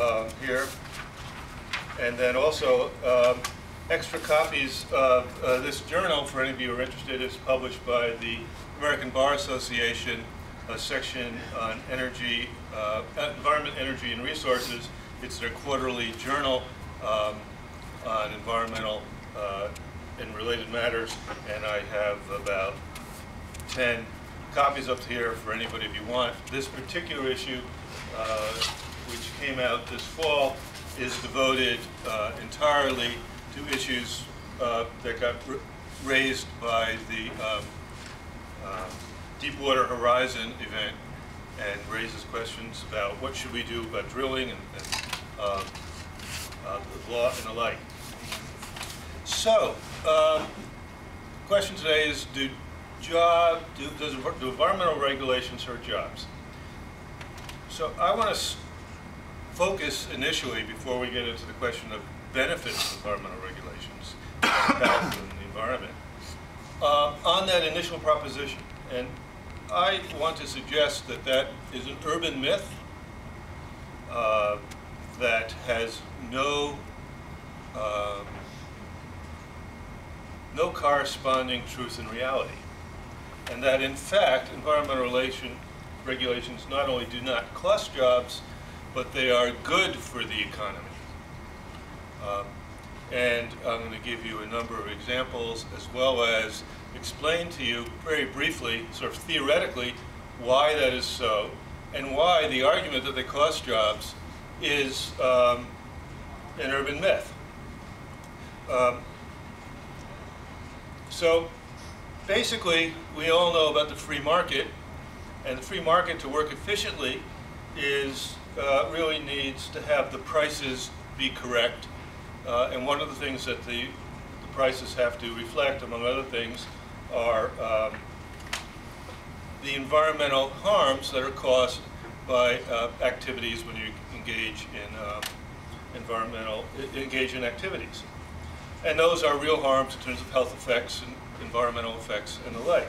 um, here. And then also, um, extra copies of uh, this journal, for any of you who are interested, is published by the American Bar Association, a section on energy, uh, environment, energy, and resources. It's their quarterly journal um, on environmental uh, and related matters, and I have about 10 copies up here for anybody if you want. This particular issue, uh, which came out this fall, is devoted uh, entirely to issues uh, that got raised by the um, uh, Deepwater Horizon event and raises questions about what should we do about drilling and, and um, uh, the law and the like. So, um, question today is, do job, do, does, do environmental regulations hurt jobs? So I want to focus initially, before we get into the question of benefits of environmental regulations, health and the environment, uh, on that initial proposition. And I want to suggest that that is an urban myth uh, that has no um, no corresponding truth in reality. And that in fact, environmental relation, regulations not only do not cost jobs, but they are good for the economy. Um, and I'm going to give you a number of examples as well as explain to you very briefly, sort of theoretically, why that is so and why the argument that they cost jobs is um, an urban myth. Um, so basically, we all know about the free market, and the free market to work efficiently is uh, really needs to have the prices be correct. Uh, and one of the things that the, the prices have to reflect, among other things, are um, the environmental harms that are caused by uh, activities when you engage in um, environmental, engage in activities. And those are real harms in terms of health effects and environmental effects and the like.